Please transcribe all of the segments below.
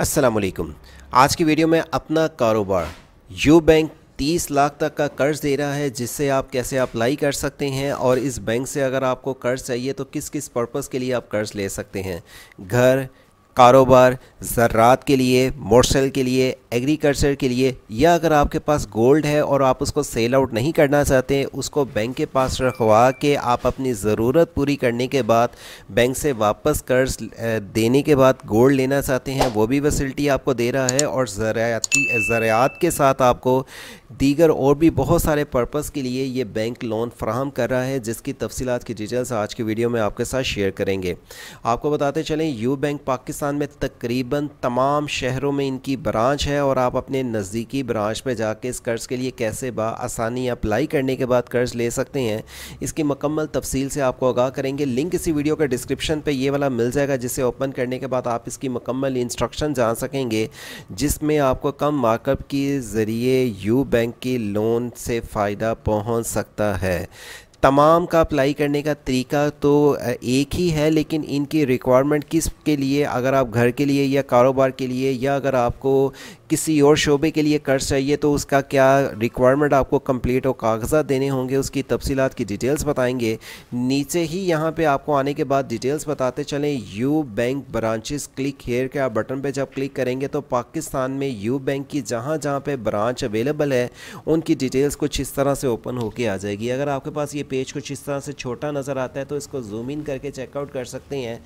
असलकुम आज की वीडियो में अपना कारोबार। यू बैंक 30 लाख तक का कर्ज दे रहा है, जिससे आप कैसे अप्लाई कर सकते हैं और इस बैंक से अगर आपको कर्ज चाहिए तो किस किस पर्पज़ के लिए आप कर्ज ले सकते हैं? घर कारोबार, ज़रात के लिए, मोटरसाइकिल के लिए, एग्रीकल्चर के लिए, या अगर आपके पास गोल्ड है और आप उसको सेल आउट नहीं करना चाहते, उसको बैंक के पास रखवा के आप अपनी ज़रूरत पूरी करने के बाद, बैंक से वापस कर्ज देने के बाद गोल्ड लेना चाहते हैं, वो भी फैसिलिटी आपको दे रहा है और ज़राती ज़रात के साथ आपको दीगर और भी बहुत सारे पर्पज़ के लिए ये बैंक लोन फ्राहम कर रहा है, जिसकी तफसीत की डिटेल्स आज की वीडियो में आपके साथ शेयर करेंगे। आपको बताते चलें यू बैंक पाकिस्तान में तकरीबन तमाम शहरों में इनकी ब्रांच है और आप अपने नज़दीकी ब्रांच पर जाके इस कर्ज़ के लिए कैसे आसानी अप्लाई करने के बाद कर्ज़ ले सकते हैं, इसकी मुकम्मल तफसील से आपको आगाह करेंगे। लिंक इसी वीडियो के डिस्क्रिप्शन पर ये वाला मिल जाएगा, जिसे ओपन करने के बाद आप इसकी मुकम्मल इंस्ट्रक्शन जान सकेंगे, जिसमें आपको कम मार्कअप के ज़रिए यू बैंक की लोन से फ़ायदा पहुँच सकता है। तमाम का अप्लाई करने का तरीका तो एक ही है, लेकिन इनकी रिक्वायरमेंट किस के लिए? अगर आप घर के लिए या कारोबार के लिए, या अगर आपको किसी और शोबे के लिए कर्ज चाहिए तो उसका क्या रिक्वायरमेंट आपको कंप्लीट और कागजात देने होंगे, उसकी तफसीत की डिटेल्स बताएँगे। नीचे ही यहाँ पे आपको आने के बाद डिटेल्स बताते चलें। U Bank branches click here के आप बटन पे जब क्लिक करेंगे तो पाकिस्तान में यू बैंक की जहाँ जहाँ पे ब्रांच अवेलेबल है, उनकी डिटेल्स कुछ इस तरह से ओपन होके आ जाएगी। अगर आपके पास ये पेज कुछ इस तरह से छोटा नज़र आता है तो इसको जूम इन करके चेकआउट कर सकते हैं।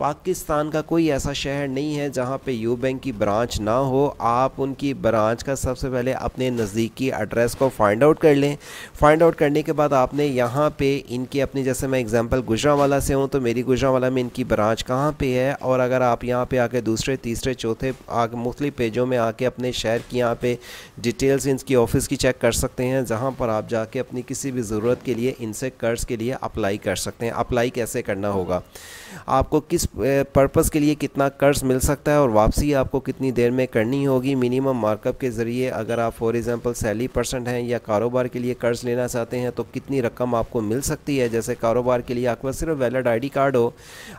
पाकिस्तान का कोई ऐसा शहर नहीं है जहाँ पे यू बैंक की ब्रांच ना हो। आप उनकी ब्रांच का सबसे पहले अपने नज़दीकी एड्रेस को फाइंड आउट कर लें। फाइंड आउट करने के बाद आपने यहाँ पे इनके अपने, जैसे मैं एग्जांपल गुजरावाला से हूँ तो मेरी गुजरावाला में इनकी ब्रांच कहाँ पे है? और अगर आप यहाँ पे आके दूसरे, तीसरे, चौथे आगे मुख्तलि पेजों में आके अपने शहर की यहाँ पर डिटेल्स इनकी ऑफ़िस की चेक कर सकते हैं, जहाँ पर आप जाके अपनी किसी भी ज़रूरत के लिए, इनसे कर्ज़ के लिए अप्लाई कर सकते हैं। अप्लाई कैसे करना होगा? आपको किस पर्पज़ के लिए कितना कर्ज मिल सकता है और वापसी आपको कितनी देर में करनी होगी? मिनिमम मार्कअप के ज़रिए अगर आप फॉर एग्ज़ाम्पल सैली परसेंट हैं या कारोबार के लिए कर्ज लेना चाहते हैं तो कितनी रकम आपको मिल सकती है? जैसे कारोबार के लिए आपके पास सिर्फ़ वैलिड आईडी कार्ड हो,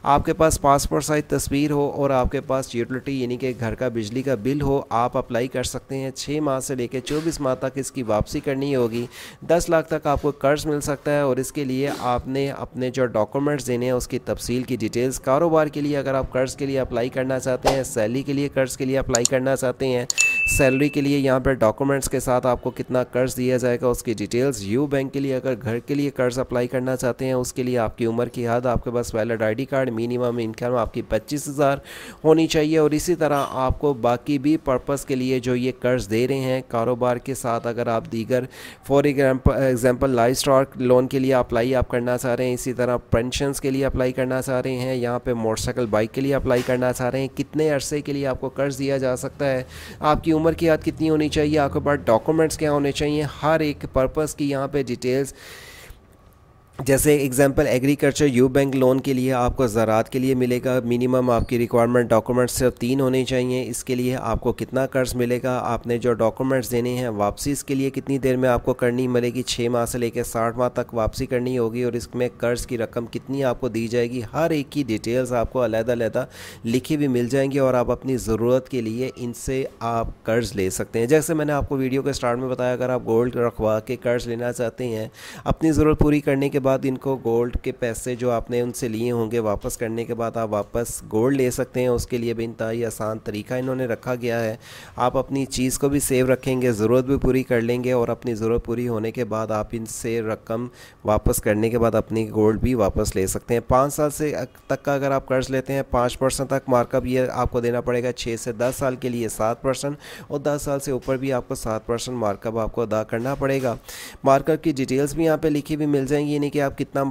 आपके पास पासपोर्ट साइज़ तस्वीर हो और आपके पास यूटिलिटी यानी कि घर का बिजली का बिल हो, आप अप्लाई कर सकते हैं। छः माह से लेकर चौबीस माह तक इसकी वापसी करनी होगी। दस लाख तक आपको कर्ज मिल सकता है और इसके लिए आपने अपने जो डॉक्यूमेंट्स देने हैं, उसकी तफसील की डिटेल्स कारोबार कारोबार के लिए अगर आप कर्ज़ के लिए अप्लाई करना चाहते हैं सैली के लिए कर्ज़ के लिए अप्लाई करना चाहते हैं सैलरी के लिए यहाँ पर डॉक्यूमेंट्स के साथ आपको कितना कर्ज दिया जाएगा, उसकी डिटेल्स यू बैंक के लिए अगर घर के लिए कर्ज अप्लाई करना चाहते हैं, उसके लिए आपकी उम्र की हद, आपके पास valid ID card minimum income आपकी पच्चीस हज़ार होनी चाहिए और इसी तरह आपको बाकी भी पर्पज़ के लिए जो ये कर्ज दे रहे हैं, कारोबार के साथ अगर आप दीगर for example life stock loan के लिए अप्लाई आप करना चाह रहे हैं, इसी तरह पेंशन के लिए अप्लाई करना चाह रहे हैं, यहाँ पर मोटरसाइकिल बाइक के लिए अप्लाई करना चाह रहे हैं, कितने अरसे के लिए आपको कर्ज दिया जा सकता है, आपकी उम्र की याद कितनी होनी चाहिए? आपके पास डॉक्यूमेंट्स क्या होने चाहिए? हर एक पर्पज़ की यहाँ पर डिटेल्स जैसे example agriculture U Bank loan के लिए आपको ज़रात के लिए मिलेगा। मिनिमम आपकी रिक्वायरमेंट डॉक्यूमेंट्स सिर्फ़ तीन होने चाहिए। इसके लिए आपको कितना कर्ज मिलेगा? आपने जो डॉक्यूमेंट्स देने हैं, वापसी इसके लिए कितनी देर में आपको करनी मिलेगी? छः माह से लेकर साठ माह तक वापसी करनी होगी और इसमें कर्ज़ की रकम कितनी आपको दी जाएगी? हर एक की डिटेल्स आपको अलहदा लिखी हुई मिल जाएँगी और आप अपनी ज़रूरत के लिए इनसे आप कर्ज़ ले सकते हैं। जैसे मैंने आपको वीडियो के स्टार्ट में बताया, अगर आप गोल्ड रखवा के कर्ज़ लेना चाहते हैं, अपनी ज़रूरत पूरी करने के बाद इनको गोल्ड के पैसे जो आपने उनसे लिए होंगे वापस करने के बाद आप वापस गोल्ड ले सकते हैं। उसके लिए भी इंतहाई आसान तरीका इन्होंने रखा गया है। आप अपनी चीज़ को भी सेव रखेंगे, ज़रूरत भी पूरी कर लेंगे और अपनी ज़रूरत पूरी होने के बाद आप इनसे रकम वापस करने के बाद अपनी गोल्ड भी वापस ले सकते हैं। पाँच साल से तक का अगर आप कर्ज लेते हैं, पाँच परसेंट तक मार्कअप ये आपको देना पड़ेगा। छः से दस साल के लिए सात परसेंट और दस साल से ऊपर भी आपको सात परसेंट मार्कअप आपको अदा करना पड़ेगा। मार्कअप की डिटेल्स भी यहाँ पर लिखी भी मिल जाएँगी, यानी आप कितना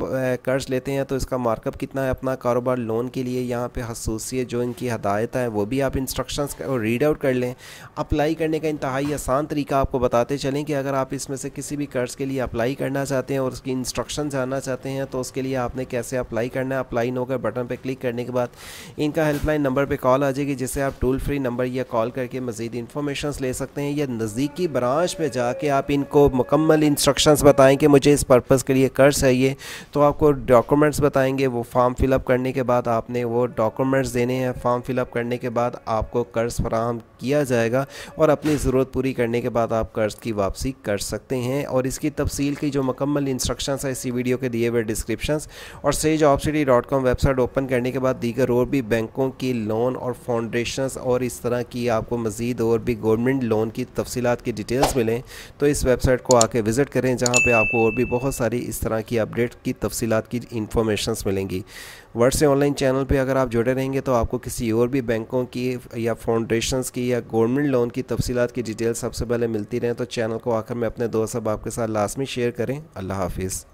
कर्ज लेते हैं तो इसका मार्कअप कितना है अपना कारोबार लोन के लिए यहाँ पे खसूसियत जो इनकी हदायत है, वो भी आप इंस्ट्रक्शंस रीड आउट कर लें। अप्लाई करने का इंतहाई आसान तरीका आपको बताते चलें कि अगर आप इसमें से किसी भी कर्ज़ के लिए अप्लाई करना चाहते हैं और उसकी इंस्ट्रक्शन जानना चाहते हैं तो उसके लिए आपने कैसे अप्लाई करना है? अप्लाई नो कर बटन पर क्लिक करने के बाद इनका हेल्पलाइन नंबर पर कॉल आ जाएगी, जिससे आप टोल फ्री नंबर या कॉल करके मज़ीद इन्फॉर्मेशन ले सकते हैं, या नज़दीकी ब्रांच में जाके आप इनको मुकम्मल इंस्ट्रक्शंस बताएँ कि मुझे इस पर्पज़ के लिए कर्ज चाहिए। चाहिए तो आपको डॉक्यूमेंट्स बताएँगे, वो फॉर्म फिलअप करने के बाद आपने वो डॉक्यूमेंट्स देने हैं। फॉर्म फिलअप करने के बाद आपको कर्ज़ फराहम किया जाएगा और अपनी ज़रूरत पूरी करने के बाद आप कर्ज़ की वापसी कर सकते हैं। और इसकी तफसील की जो मकम्मल इंस्ट्रक्शंस है, इसी वीडियो के दिए हुए डिस्क्रिप्शंस और sage dot com website open करने के बाद दीगर और भी बैंकों की लोन और फाउंडेशन और इस तरह की आपको मज़ीद और भी गवर्नमेंट लोन की तफसीत की डिटेल्स मिलें तो इस वेबसाइट को आके विज़िट करें, जहाँ पर आपको और भी बहुत सारी इस तरह की अपडेट की तफसीत की इंफॉर्मेशन मिलेंगी। वर्ड से ऑनलाइन चैनल पे अगर आप जुड़े रहेंगे तो आपको किसी और भी बैंकों की या फाउंडेशंस की या गवर्नमेंट लोन की तफसीत की डिटेल सबसे पहले मिलती रहें तो चैनल को आकर में अपने दोस्त अब आपके साथ लाजमी शेयर करें। अल्लाह हाफिज़।